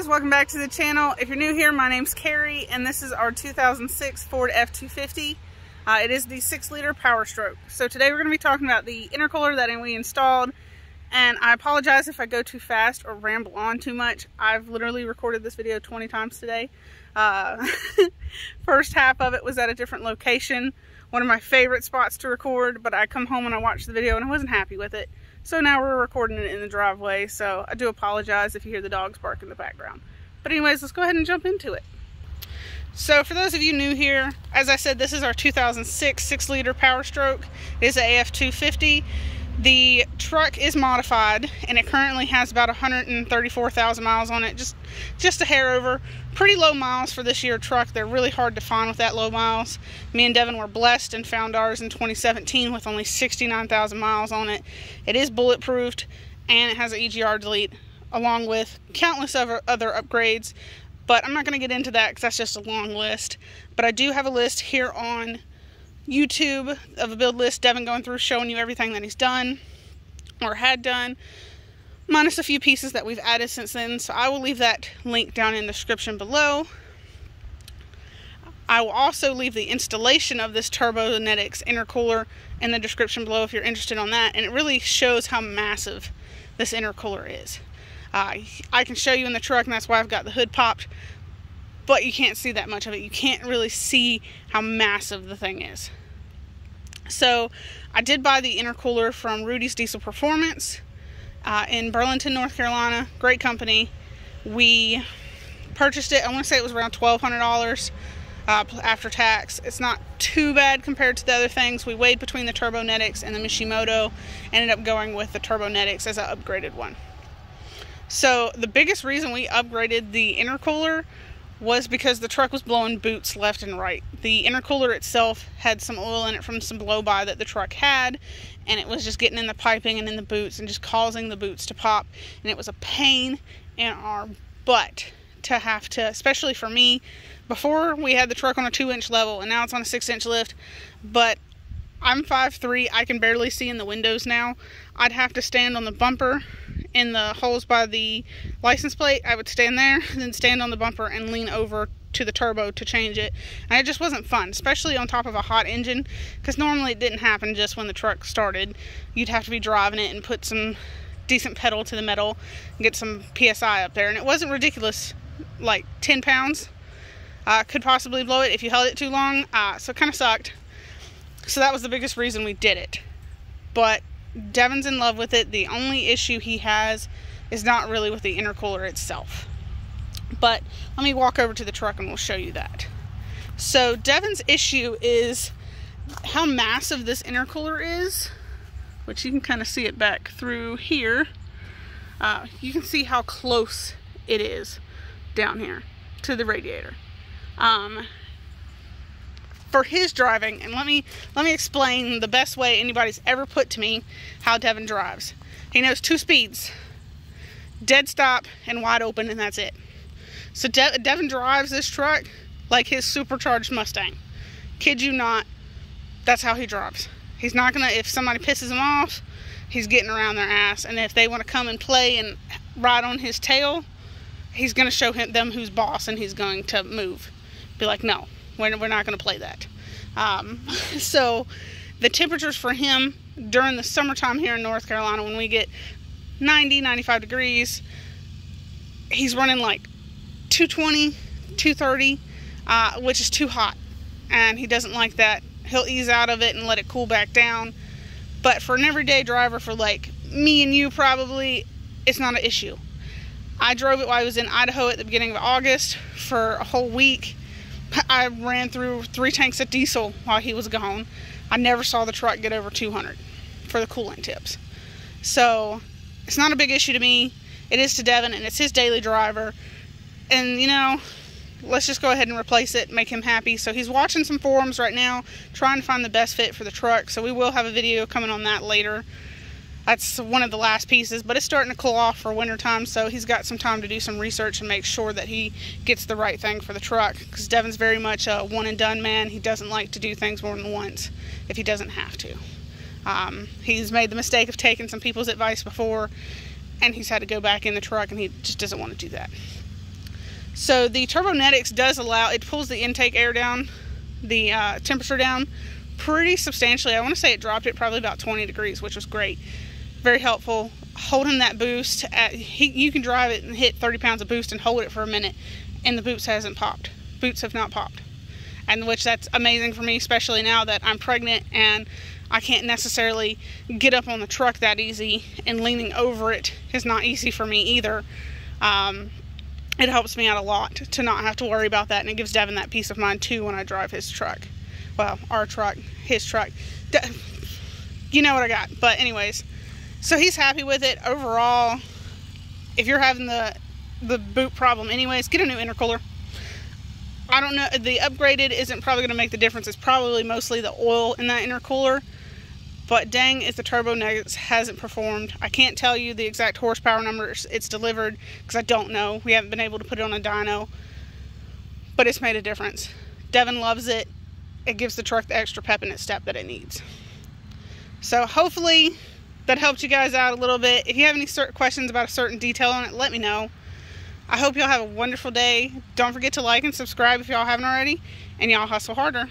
guys, welcome back to the channel. If you're new here, my name's Carrie and this is our 2006 Ford F-250. Uh, it is the 6 liter Power Stroke. So today we're going to be talking about the intercooler that we installed and I apologize if I go too fast or ramble on too much. I've literally recorded this video 20 times today. Uh, first half of it was at a different location, one of my favorite spots to record, but I come home and I watched the video and I wasn't happy with it. So now we're recording it in the driveway, so I do apologize if you hear the dogs bark in the background. But anyways, let's go ahead and jump into it. So for those of you new here, as I said, this is our 2006 6 liter Power Stroke. It is an AF250. The truck is modified and it currently has about 134,000 miles on it, just just a hair over. Pretty low miles for this year truck. They're really hard to find with that low miles. Me and Devin were blessed and found ours in 2017 with only 69,000 miles on it. It is bulletproofed and it has an EGR delete along with countless other, other upgrades. But I'm not going to get into that because that's just a long list. But I do have a list here on YouTube of a build list, Devin going through showing you everything that he's done or had done, minus a few pieces that we've added since then. So I will leave that link down in the description below. I will also leave the installation of this Turbonetics intercooler in the description below if you're interested on that. And it really shows how massive this intercooler is. Uh, I can show you in the truck, and that's why I've got the hood popped but you can't see that much of it. You can't really see how massive the thing is. So I did buy the intercooler from Rudy's Diesel Performance uh, in Burlington, North Carolina. Great company. We purchased it, I want to say it was around $1,200 uh, after tax. It's not too bad compared to the other things. We weighed between the Turbonetics and the Mishimoto. Ended up going with the Turbonetics as an upgraded one. So the biggest reason we upgraded the intercooler was because the truck was blowing boots left and right. The intercooler itself had some oil in it from some blow by that the truck had, and it was just getting in the piping and in the boots and just causing the boots to pop. And it was a pain in our butt to have to, especially for me. Before we had the truck on a two inch level, and now it's on a six inch lift. But I'm 5'3, I can barely see in the windows now. I'd have to stand on the bumper in the holes by the license plate, I would stand there, then stand on the bumper and lean over to the turbo to change it. And it just wasn't fun, especially on top of a hot engine, because normally it didn't happen just when the truck started. You'd have to be driving it and put some decent pedal to the metal and get some PSI up there. And it wasn't ridiculous, like 10 pounds. Uh, could possibly blow it if you held it too long, uh, so it kind of sucked. So that was the biggest reason we did it. But Devin's in love with it. The only issue he has is not really with the intercooler itself. But let me walk over to the truck and we'll show you that. So Devin's issue is how massive this intercooler is, which you can kind of see it back through here. Uh, you can see how close it is down here to the radiator. Um, for his driving and let me let me explain the best way anybody's ever put to me how Devin drives. He knows two speeds. Dead stop and wide open and that's it. So De Devin drives this truck like his supercharged Mustang. Kid you not, that's how he drives. He's not gonna if somebody pisses him off, he's getting around their ass and if they want to come and play and ride on his tail, he's gonna show him them who's boss and he's going to move. Be like, no, we're, we're not going to play that. Um, so the temperatures for him during the summertime here in North Carolina, when we get 90, 95 degrees, he's running like 220, 230, uh, which is too hot. And he doesn't like that. He'll ease out of it and let it cool back down. But for an everyday driver, for like me and you probably, it's not an issue. I drove it while I was in Idaho at the beginning of August for a whole week I ran through three tanks of diesel while he was gone. I never saw the truck get over 200 for the coolant tips. So it's not a big issue to me. It is to Devin, and it's his daily driver. And you know, let's just go ahead and replace it, make him happy. So he's watching some forums right now, trying to find the best fit for the truck. So we will have a video coming on that later that's one of the last pieces, but it's starting to cool off for winter time, so he's got some time to do some research and make sure that he gets the right thing for the truck. Because Devin's very much a one and done man. He doesn't like to do things more than once if he doesn't have to. Um, he's made the mistake of taking some people's advice before, and he's had to go back in the truck, and he just doesn't want to do that. So the Turbonetics does allow, it pulls the intake air down, the uh, temperature down pretty substantially. I want to say it dropped it probably about 20 degrees, which was great. Very helpful. Holding that boost, at, he, you can drive it and hit 30 pounds of boost and hold it for a minute, and the boots hasn't popped. Boots have not popped. And which that's amazing for me, especially now that I'm pregnant and I can't necessarily get up on the truck that easy, and leaning over it is not easy for me either. Um, it helps me out a lot to not have to worry about that, and it gives Devin that peace of mind too when I drive his truck. Well, our truck, his truck. De- you know what I got. But anyways, so he's happy with it overall. If you're having the the boot problem, anyways, get a new intercooler. I don't know. The upgraded isn't probably going to make the difference. It's probably mostly the oil in that intercooler. But dang, if the Turbonetics hasn't performed, I can't tell you the exact horsepower numbers it's delivered because I don't know. We haven't been able to put it on a dyno, but it's made a difference. Devin loves it. It gives the truck the extra pep in its step that it needs. So hopefully that helped you guys out a little bit. If you have any certain questions about a certain detail on it, let me know. I hope y'all have a wonderful day. Don't forget to like and subscribe if y'all haven't already, and y'all hustle harder.